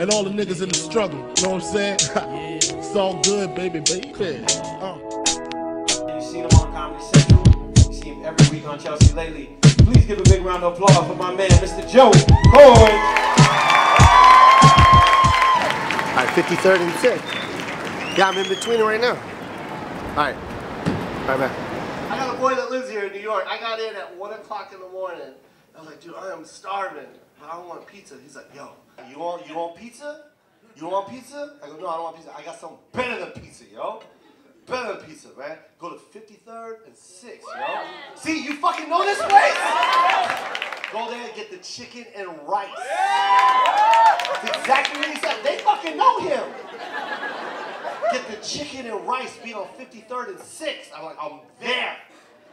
and all the niggas in the struggle. You know what I'm saying? it's all good, baby, baby. Uh. You've seen him on Comedy Central. You've seen him every week on Chelsea Lately. Please give a big round of applause for my man, Mr. Jo Koy. All right, 53rd and 6th. Yeah, I'm in between it right now. All right. All right, man. I got a boy that lives here in New York. I got in at 1 o'clock in the morning. I was like, dude, I am starving. I don't want pizza. He's like, yo, you want, you want pizza? You want pizza? I go, no, I don't want pizza. I got something better than pizza, yo. Better than pizza, man. Go to 53rd and 6th, yo. See, you fucking know this place? Go there and get the chicken and rice. That's exactly what he said. They fucking know him. Get the chicken and rice being on 53rd and 6th. I'm like, I'm there.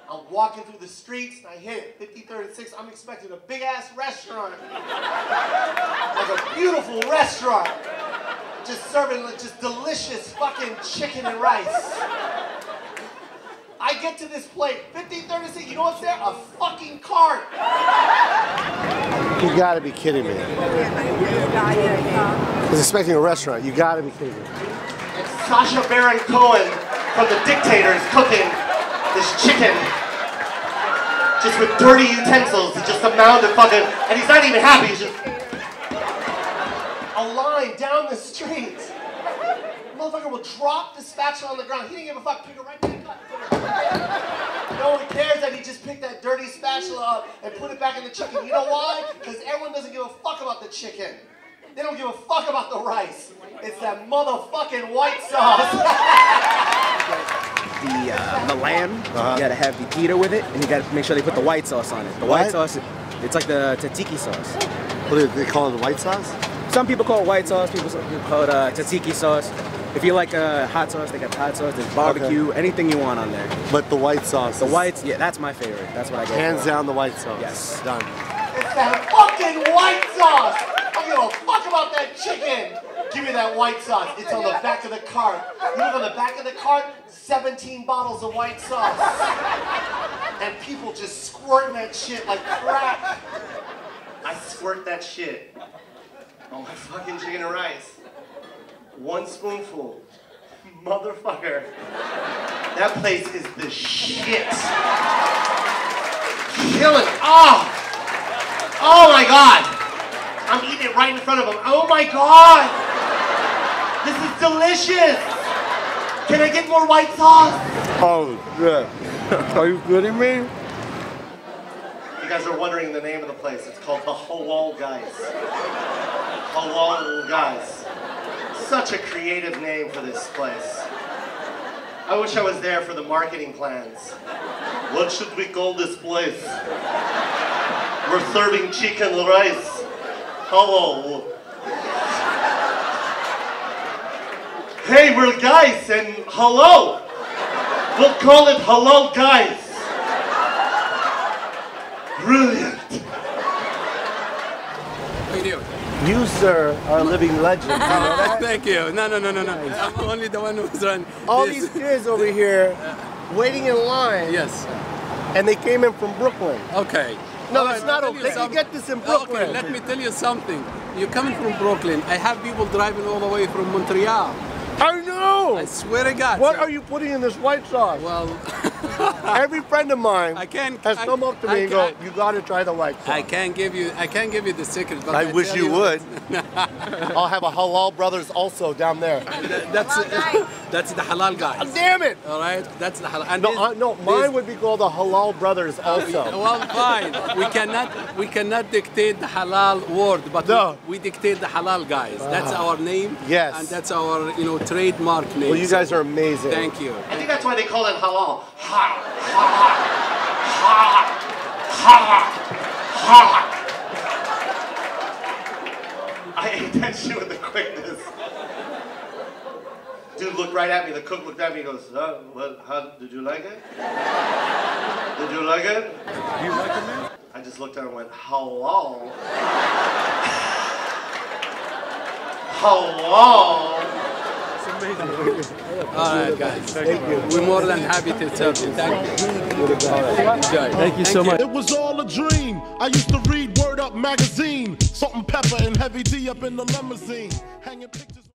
I'm walking through the streets and I hit it. 53rd and 6th. I'm expecting a big ass restaurant. like a beautiful restaurant. Just serving like just delicious fucking chicken and rice. I get to this plate, 53rd and 6th. You know what's there? A fucking cart. You gotta be kidding me. I was expecting a restaurant. You gotta be kidding me. It's Sacha Baron Cohen from The Dictator is cooking this chicken just with dirty utensils. It's just a mound of fucking, and he's not even happy. He's just a line down the street. Motherfucker will drop the spatula on the ground. He didn't give a fuck. Pick it right back up. No one cares that he just picked that dirty spatula up and put it back in the chicken. You know why? Because everyone doesn't give a fuck about the chicken. They don't give a fuck about the rice. It's that motherfucking white sauce. the uh, the lamb. You gotta have the pita with it, and you gotta make sure they put the white sauce on it. The white What? sauce, it's like the tzatziki sauce. What do they call it? White sauce? Some people call it white sauce. People call it uh, tzatziki sauce. If you like uh, hot sauce, they got hot sauce. There's barbecue, anything you want on there. But the white sauce. The is- whites, yeah, that's my favorite. That's what I go Hands for. down the white sauce. Yes. Done. It's that fucking white sauce! I don't give a fuck about that chicken! Give me that white sauce. It's on the back of the cart. You look on the back of the cart, 17 bottles of white sauce. And people just squirting that shit like crack. I squirt that shit on my fucking chicken and rice. One spoonful. Motherfucker. That place is the shit. Killing. Oh! Oh my god! I'm eating it right in front of him. Oh my god! This is delicious! Can I get more white sauce? Oh, yeah. Are you kidding me? You guys are wondering the name of the place. It's called the Halal Guys. Halal Guys. Such a creative name for this place. I wish I was there for the marketing plans. What should we call this place? We're serving chicken rice. Halal. Hey, we're guys and hello. We'll call it Hello Guys. Brilliant. How you doing? You, sir, are a living legend. You know that? Thank you. No, no, no, no, no. I'm only the one who's run. All this. these kids over here waiting in line. Yes. And they came in from Brooklyn. Okay. No, All it's not I'll okay. tell You some- get this in Brooklyn. Okay, let me tell you something. You're coming from Brooklyn. I have people driving all the way from Montreal. I. I swear to God. What sir. are you putting in this white sauce? Well, Every friend of mine I can't. has I- come up to I me and go, can't- you got to try the white sauce. I can't give you. I can't give you the secret. But I wish tell you would. I'll have a Halal Brothers also down there. That- that's that's the halal guys. Damn it! All right, that's the halal. And No, this- uh, no, this- mine would be called the Halal Brothers also. Well, fine. We cannot we cannot dictate the halal word, but No. we, we dictate the halal guys. That's Ah. our name. Yes. And that's our you know trademark name. Well, you guys are amazing. Thank you. That's why they call it halal. Ha, ha, ha, ha, ha, ha. I ate that shit with the quickness. Dude looked right at me. The cook looked at me and goes, uh, what, how, did you like it? Did you like it? You like it, man? I just looked at her and went, halal? halal? So amazing. All right, guys. We're more than happy to serve you. Thank you. Enjoy. Thank you so much. It was all a dream. I used to read Word Up magazine, Salt-N-Pepa and Heavy D up in the limousine, hanging pictures.